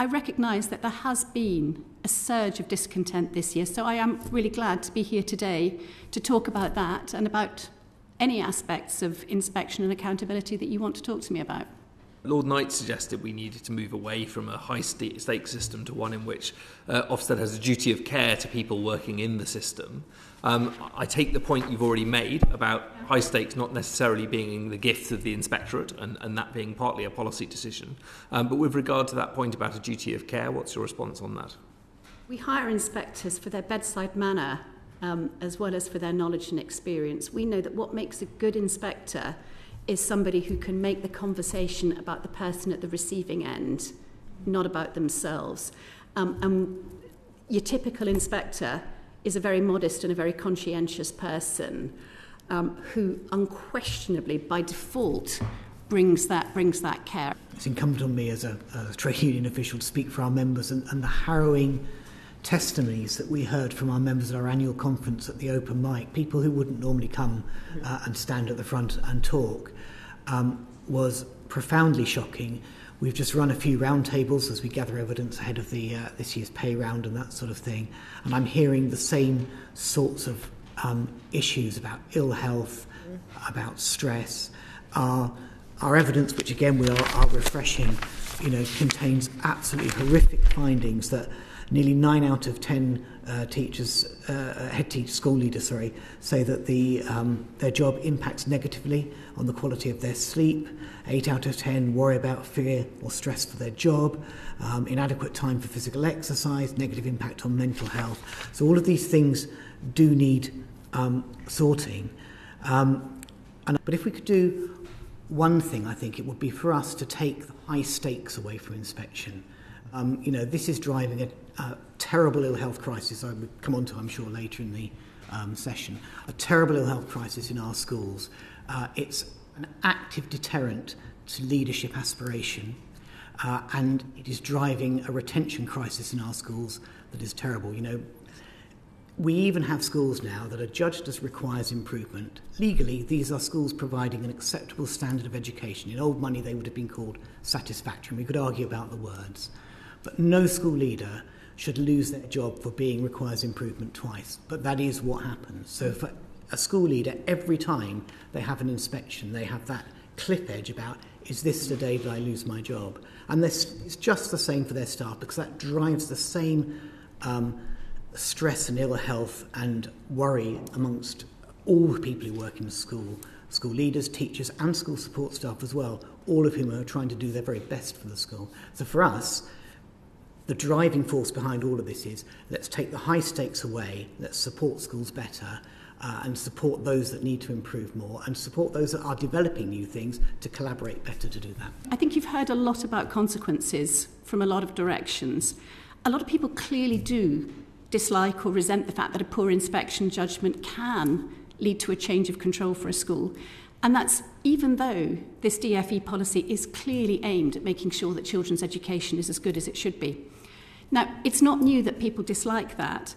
I recognise that there has been a surge of discontent this year, so I am really glad to be here today to talk about that and about any aspects of inspection and accountability that you want to talk to me about. Lord Knight suggested we needed to move away from a high stake system to one in which uh, Ofsted has a duty of care to people working in the system. Um, I take the point you've already made about high stakes not necessarily being the gift of the inspectorate and, and that being partly a policy decision. Um, but with regard to that point about a duty of care, what's your response on that? We hire inspectors for their bedside manner um, as well as for their knowledge and experience. We know that what makes a good inspector is somebody who can make the conversation about the person at the receiving end, not about themselves. Um, and your typical inspector is a very modest and a very conscientious person um, who unquestionably, by default, brings that, brings that care. It's incumbent on me as a, a trade union official to speak for our members and, and the harrowing testimonies that we heard from our members at our annual conference at the open mic, people who wouldn't normally come uh, and stand at the front and talk, um, was profoundly shocking. We've just run a few roundtables as we gather evidence ahead of the uh, this year's pay round and that sort of thing, and I'm hearing the same sorts of um, issues about ill health, about stress. Our, our evidence, which again we are, are refreshing, you know, contains absolutely horrific findings that nearly nine out of ten uh, teachers, uh, head teachers, school leaders, sorry, say that the, um, their job impacts negatively on the quality of their sleep. Eight out of ten worry about fear or stress for their job. Um, inadequate time for physical exercise, negative impact on mental health. So all of these things do need um, sorting. Um, and, but if we could do one thing, I think it would be for us to take the high stakes away from inspection. Um, you know, this is driving a, a terrible ill health crisis. I would come on to, I'm sure, later in the um, session. A terrible ill health crisis in our schools. Uh, it's an active deterrent to leadership aspiration, uh, and it is driving a retention crisis in our schools that is terrible. You know, we even have schools now that are judged as requires improvement. Legally, these are schools providing an acceptable standard of education. In old money, they would have been called satisfactory. We could argue about the words. But no school leader should lose their job for being requires improvement twice. But that is what happens. So for a school leader, every time they have an inspection, they have that clip edge about, is this the day that I lose my job? And this, it's just the same for their staff because that drives the same um, stress and ill health and worry amongst all the people who work in school, school leaders, teachers and school support staff as well, all of whom are trying to do their very best for the school. So for us, the driving force behind all of this is let's take the high stakes away, let's support schools better, uh, and support those that need to improve more, and support those that are developing new things to collaborate better to do that. I think you've heard a lot about consequences from a lot of directions. A lot of people clearly do dislike or resent the fact that a poor inspection judgment can lead to a change of control for a school. And that's even though this DFE policy is clearly aimed at making sure that children's education is as good as it should be. Now, it's not new that people dislike that,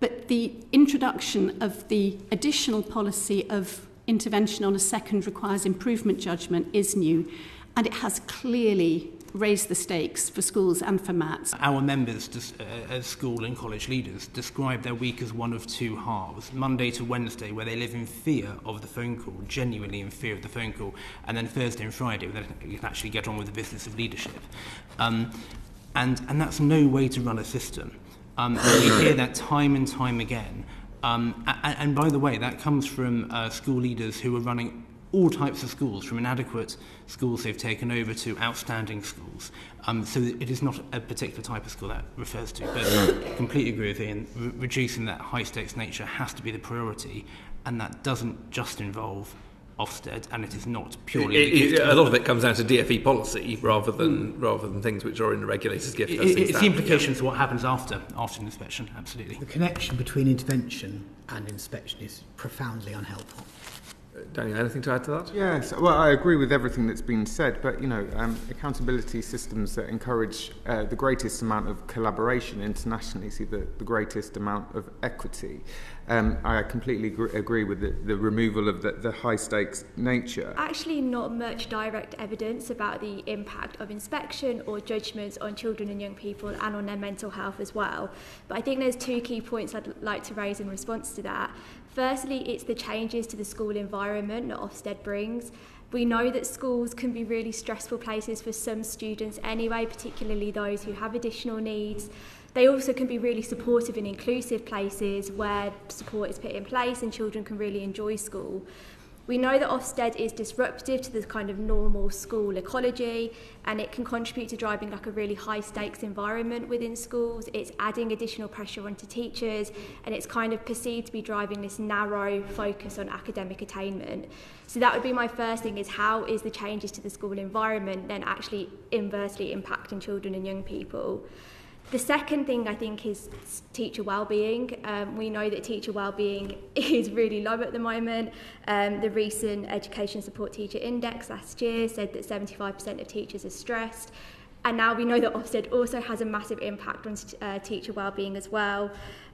but the introduction of the additional policy of intervention on a second requires improvement judgment is new, and it has clearly raised the stakes for schools and for maths. Our members uh, as school and college leaders describe their week as one of two halves, Monday to Wednesday where they live in fear of the phone call, genuinely in fear of the phone call, and then Thursday and Friday where they can actually get on with the business of leadership. Um, And, and that's no way to run a system. Um, we hear that time and time again. Um, and, and by the way, that comes from uh, school leaders who are running all types of schools, from inadequate schools they've taken over to outstanding schools. Um, so it is not a particular type of school that refers to, but completely agree with Ian, re reducing that high stakes nature has to be the priority, and that doesn't just involve Ofsted, and it is not purely. It, it, a lot of it comes down to DFE policy rather than mm. rather than things which are in the regulator's gift. It, it's the implications yeah. of what happens after after an inspection. Absolutely, the connection between intervention and inspection is profoundly unhelpful. Daniel, anything to add to that? Yes, well, I agree with everything that's been said, but you know, um, accountability systems that encourage uh, the greatest amount of collaboration internationally see the, the greatest amount of equity. Um, I completely gr- agree with the, the removal of the, the high stakes nature. Actually, not much direct evidence about the impact of inspection or judgments on children and young people and on their mental health as well. But I think there's two key points I'd like to raise in response to that. Firstly, it's the changes to the school environment that Ofsted brings. We know that schools can be really stressful places for some students anyway, particularly those who have additional needs. They also can be really supportive and inclusive places where support is put in place and children can really enjoy school. We know that Ofsted is disruptive to the kind of normal school ecology and it can contribute to driving like a really high stakes environment within schools. It's adding additional pressure onto teachers and it's kind of perceived to be driving this narrow focus on academic attainment. So that would be my first thing is how is the changes to the school environment then actually inversely impacting children and young people? The second thing I think is teacher well-being. Um, we know that teacher well-being is really low at the moment. Um, the recent Education Support Teacher Index last year said that 75% of teachers are stressed. And now we know that Ofsted also has a massive impact on uh, teacher well-being as well,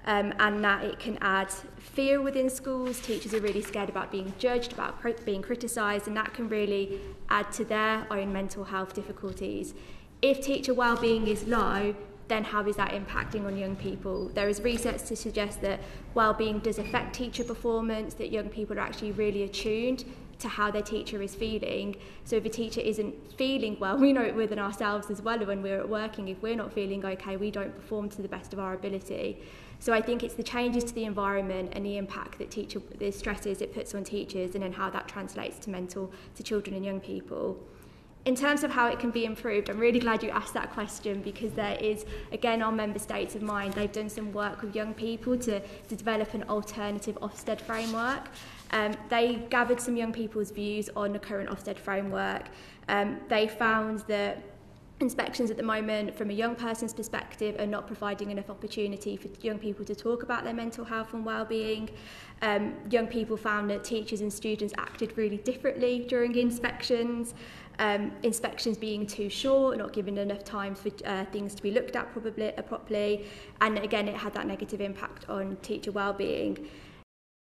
um, and that it can add fear within schools. Teachers are really scared about being judged, about cr- being criticised, and that can really add to their own mental health difficulties. If teacher well-being is low, then how is that impacting on young people? There is research to suggest that well-being does affect teacher performance, that young people are actually really attuned to how their teacher is feeling. So if a teacher isn't feeling well, we know it within ourselves as well when we're at working. If we're not feeling okay, we don't perform to the best of our ability. So I think it's the changes to the environment and the impact that teacher the stresses it puts on teachers and then how that translates to mental to children and young people in terms of how it can be improved, I'm really glad you asked that question because there is, again, our member states of mind, they've done some work with young people to, to develop an alternative Ofsted framework. Um, they gathered some young people's views on the current Ofsted framework. Um, they found that inspections at the moment from a young person's perspective are not providing enough opportunity for young people to talk about their mental health and well-being um, young people found that teachers and students acted really differently during inspections um, inspections being too short, not given enough time for uh, things to be looked at probably, uh, properly, and again it had that negative impact on teacher well-being.